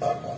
Uh-huh.